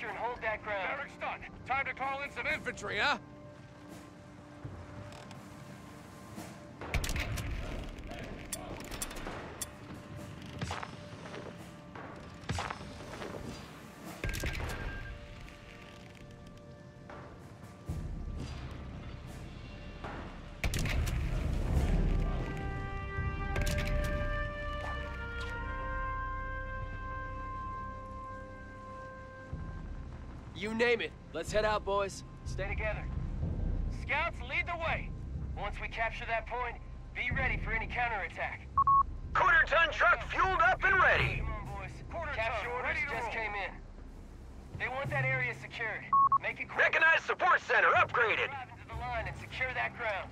gotta and hold that ground. Done. Time to call in some infantry, huh? Name it. Let's head out, boys. Stay together. Scouts, lead the way. Once we capture that point, be ready for any counterattack. Quarter ton truck fueled up and ready. Come on, boys. Quarter Capture ton, orders ready just came in. They want that area secured. Make it quick. Mechanized support center upgraded. Drive into the line and secure that ground.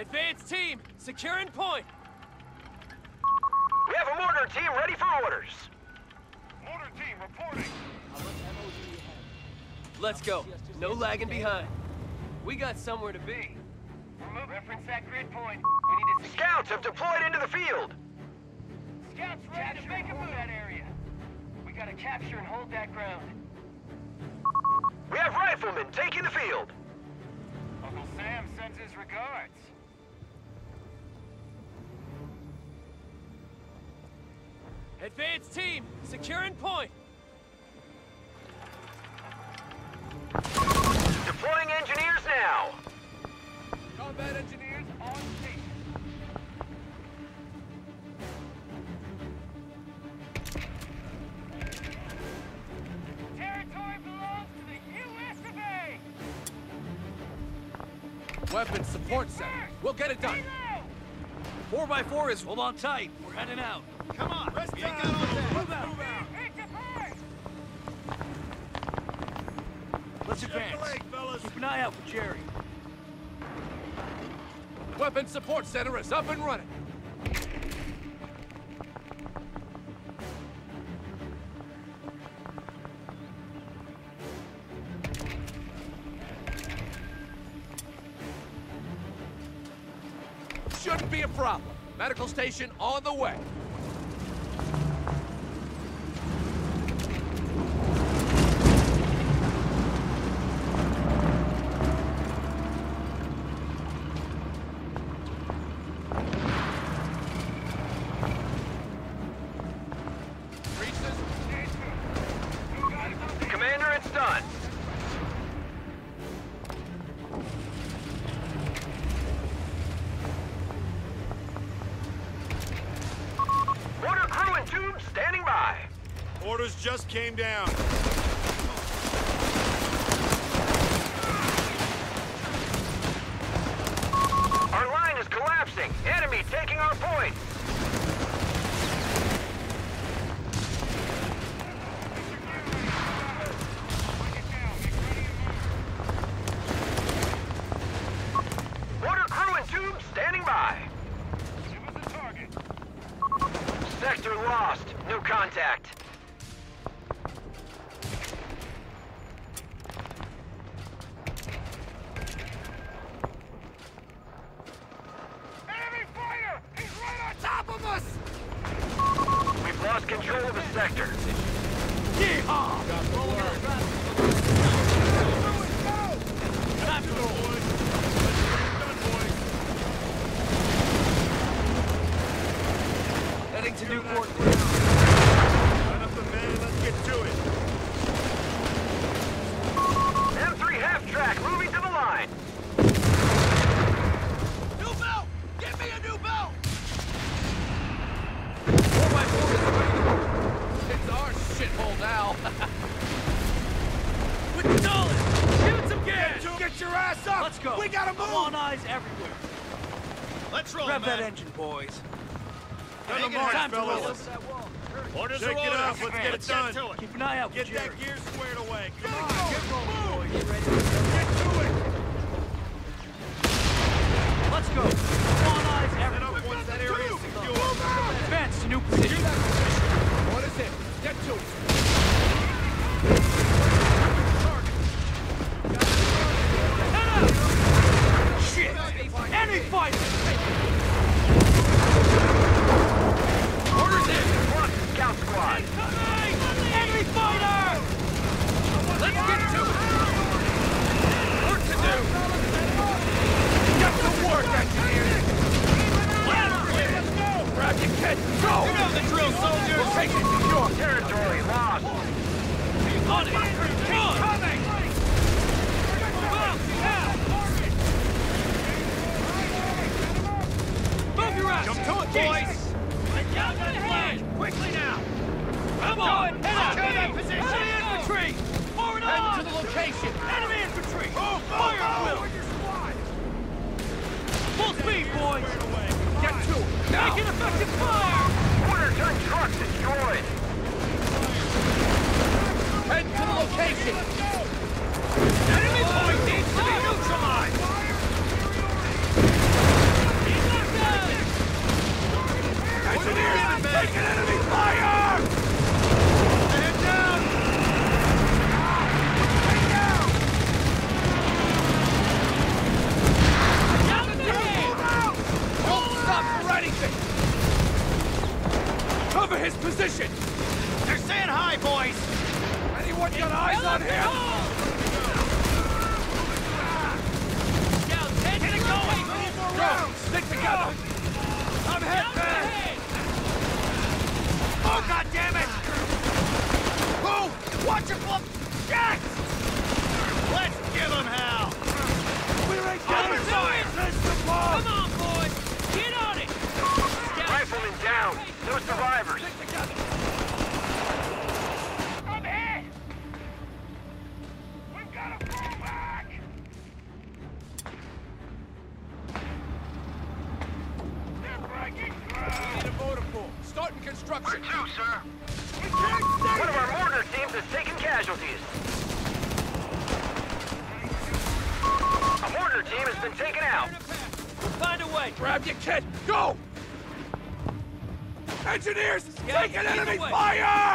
Advance team, securing point. We have a mortar team ready for orders. Mortar team reporting. Let's go. No lagging behind. We got somewhere to be. Remove. Reference that grid point. We need to secure Scouts have deployed into the field. Scouts ready to make a move that area. We gotta capture and hold that ground. We have riflemen taking the field. Uncle Sam sends his regards. Advance team, securing point. Deploying engineers now. Combat engineers on station. Territory belongs to the U.S. of A. Weapons support center. We'll get it done. Four by four is hold on tight. We're heading out. Come on. Rest we ain't got all day. Move out. Let's advance. Keep an eye out for Jerry. Weapons support center is up and running. Shouldn't be a problem. Medical station on the way. Standing by. Orders just came down. Our line is collapsing. Enemy taking our point. Take an enemy fire!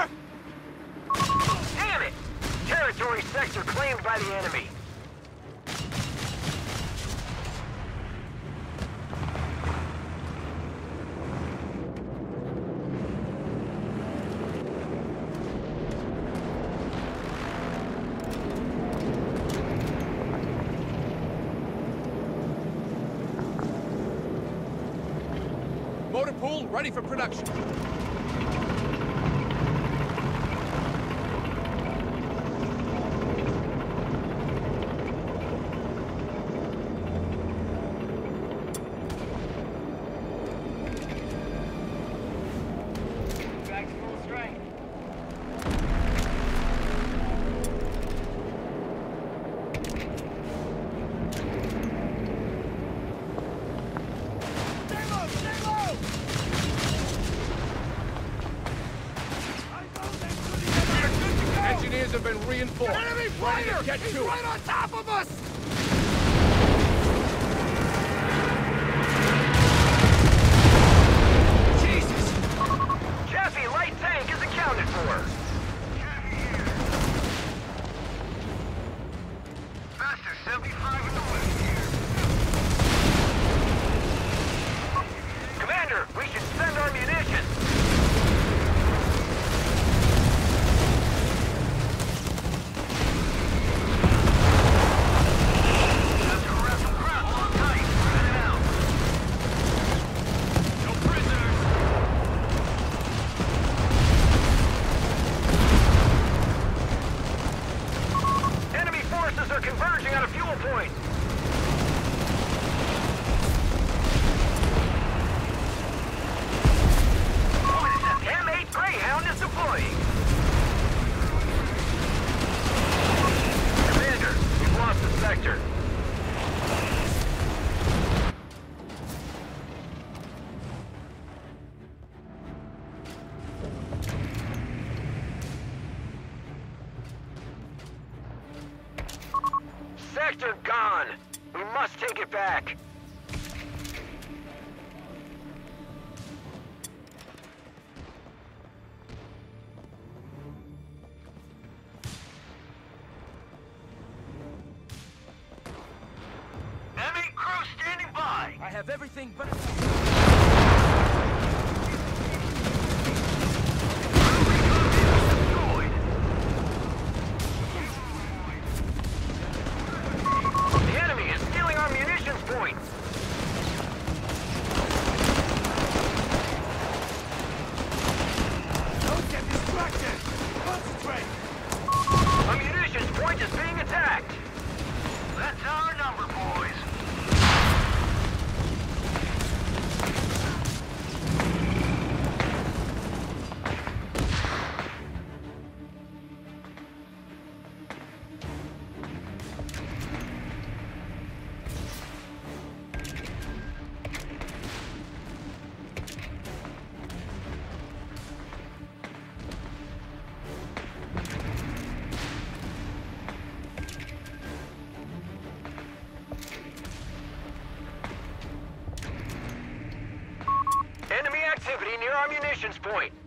Near point.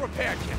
Repair kit.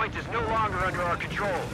point is no longer under our control.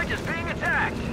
point is being attacked.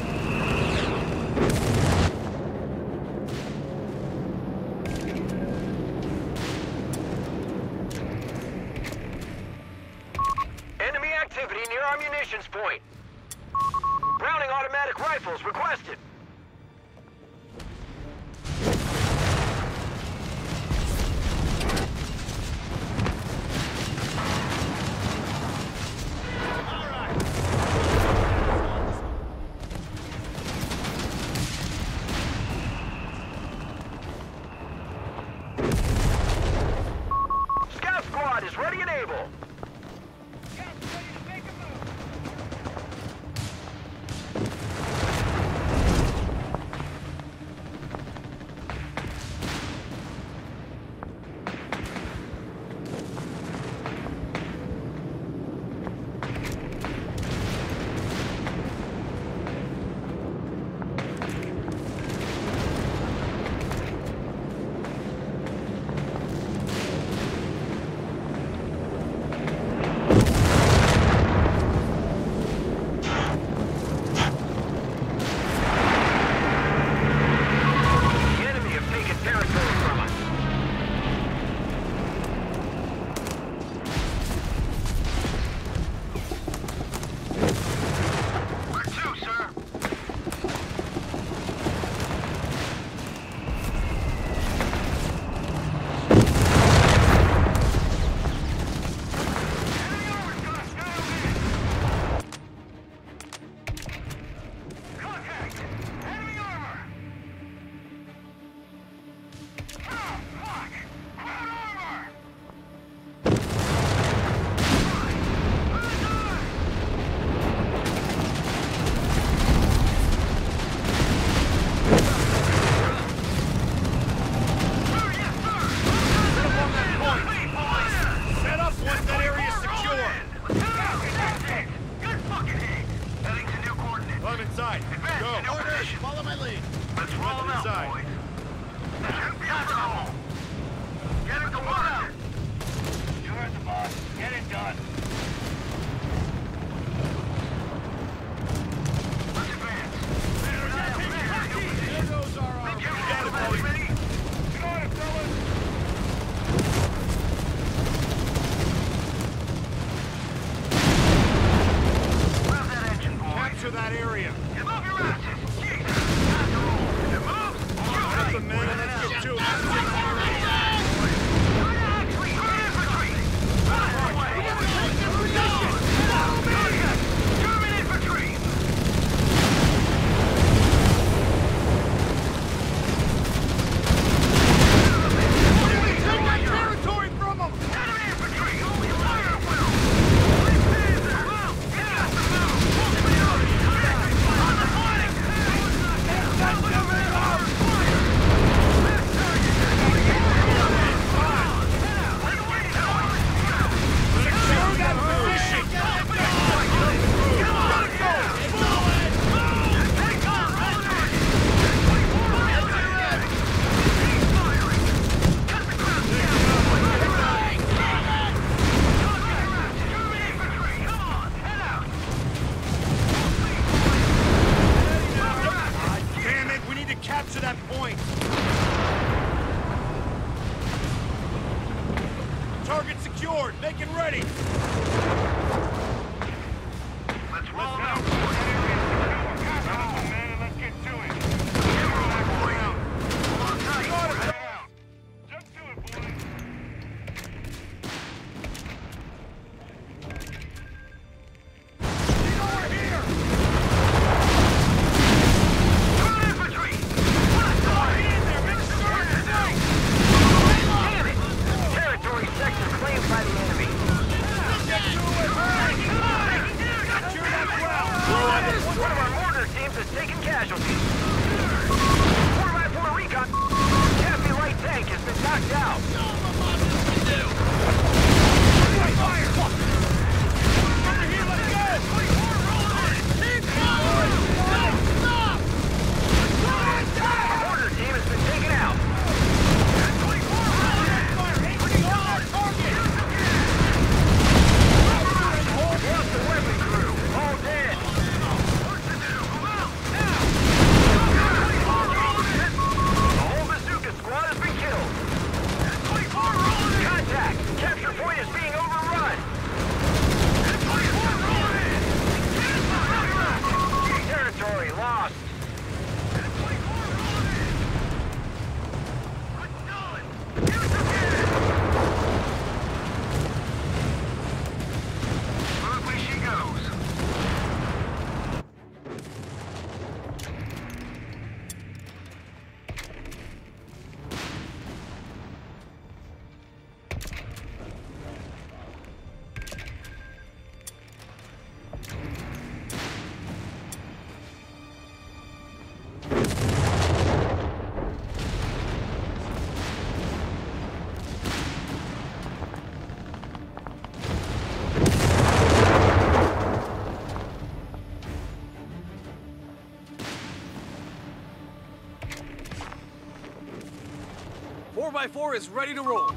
4x4 is ready to roll.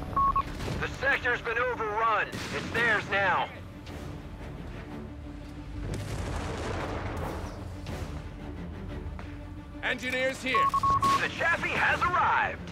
The sector's been overrun. It's theirs now. Engineers here. The chassis has arrived.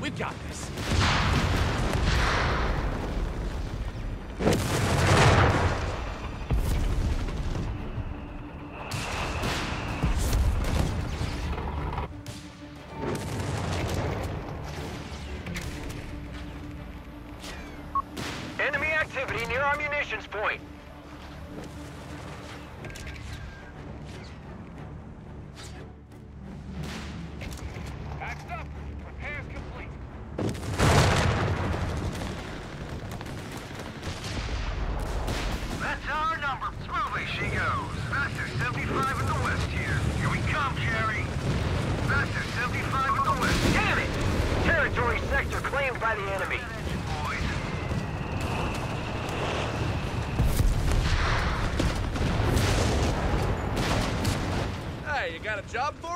We've got this. Job for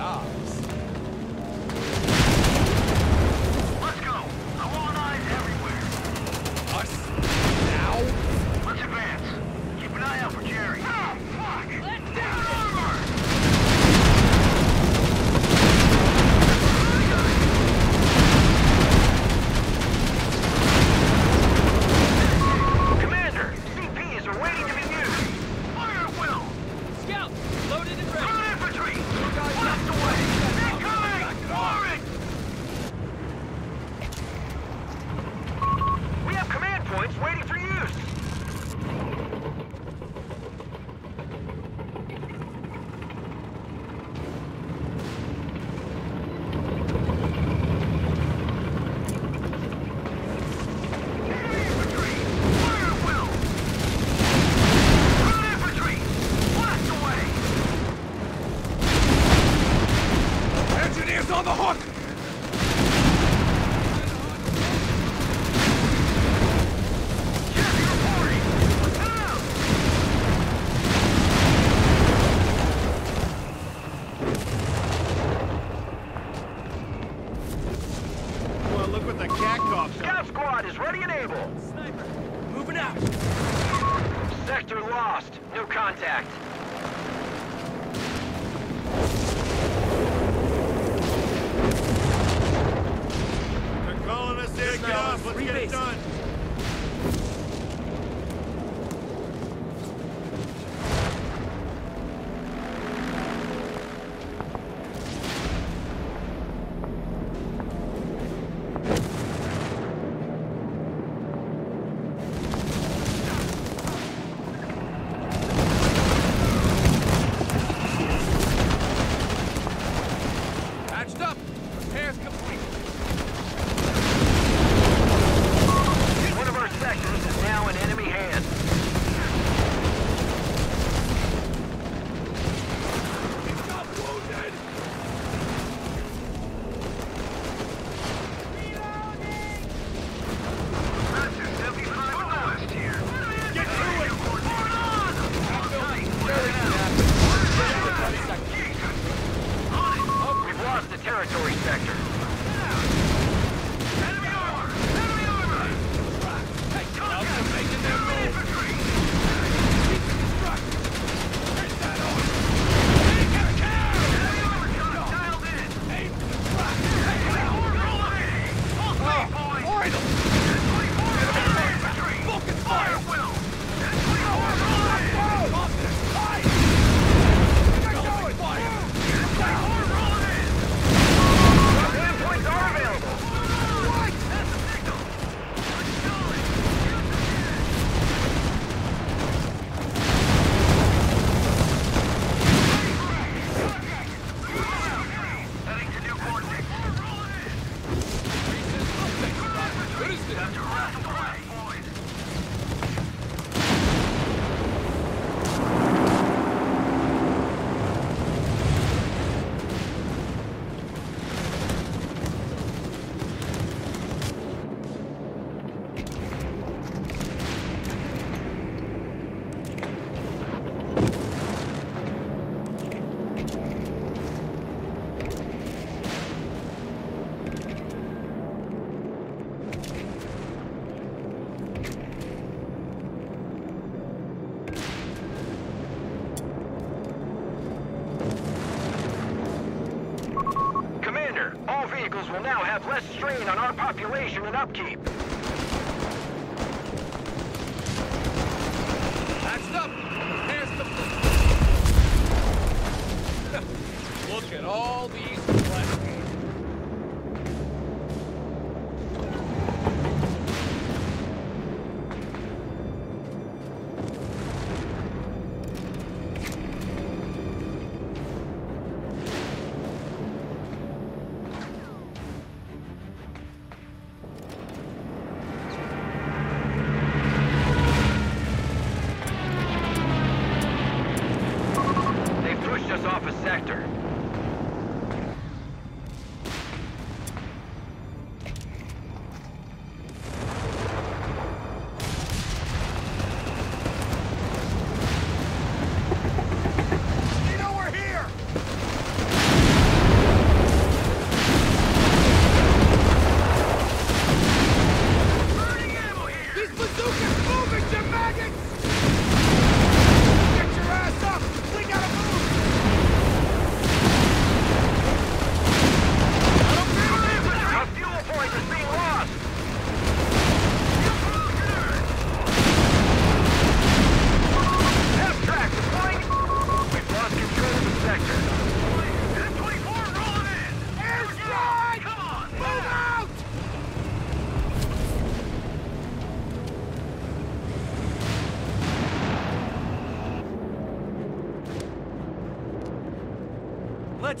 Jobs.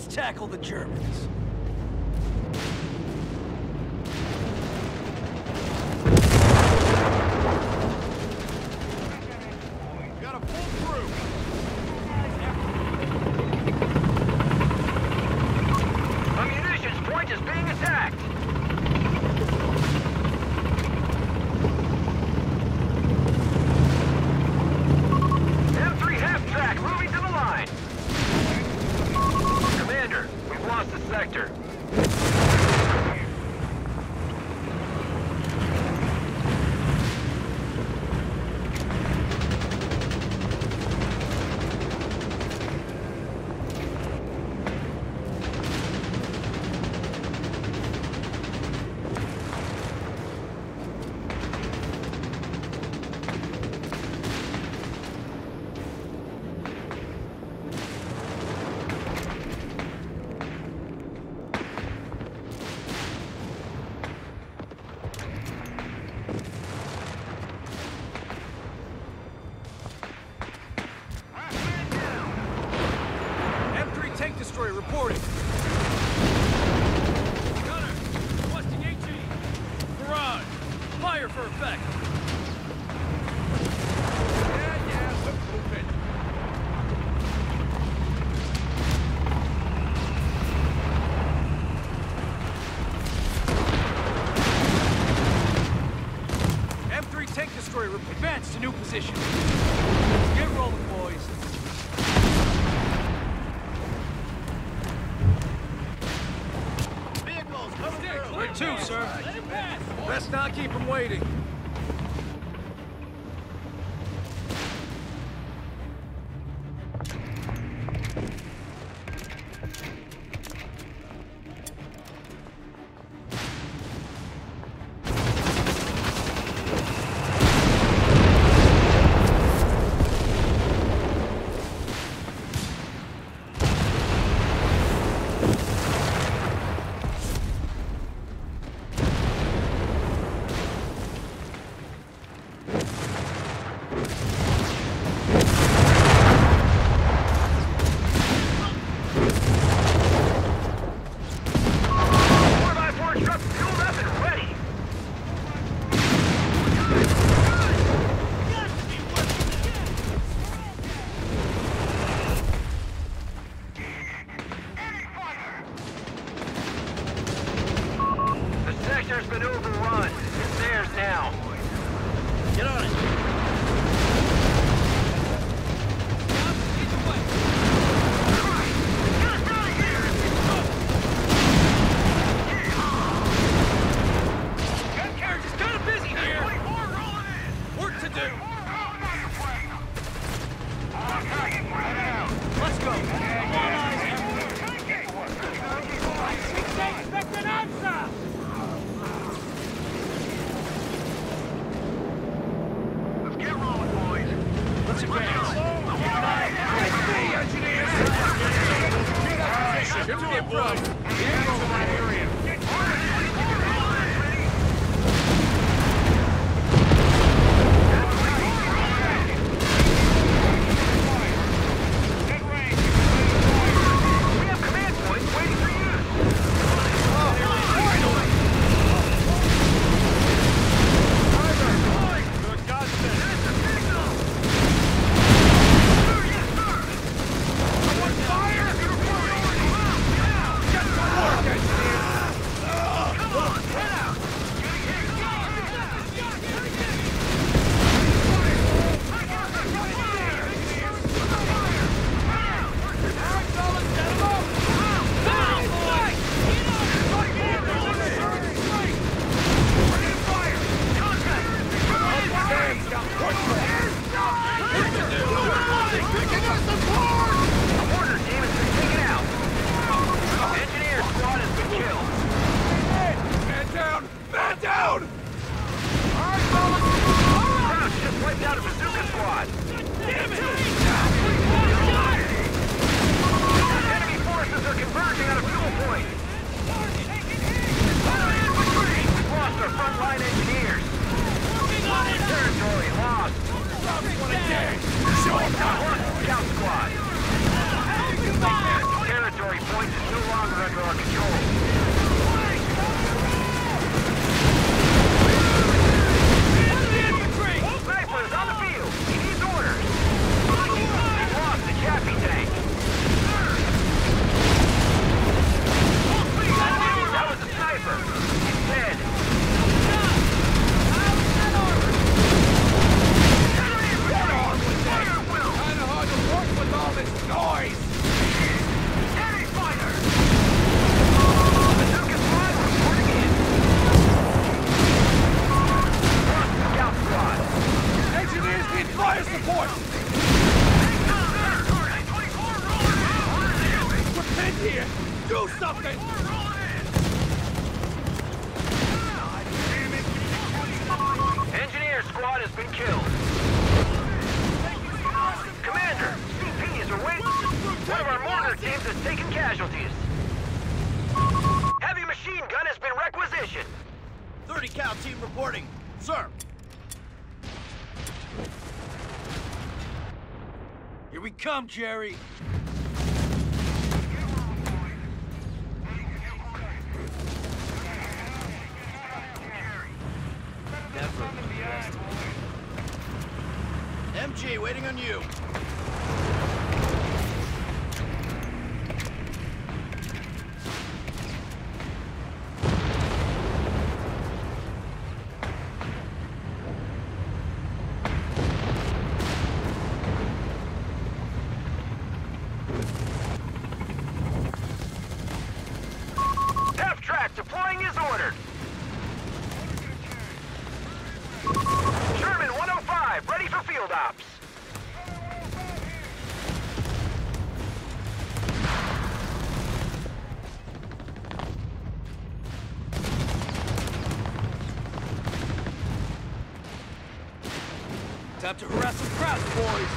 Let's tackle the Germans. Best not keep him waiting. Jerry. Never. MG, waiting on you. Half track deploying is ordered. Sherman 105, ready for field ops. To harass some Krauts, boys.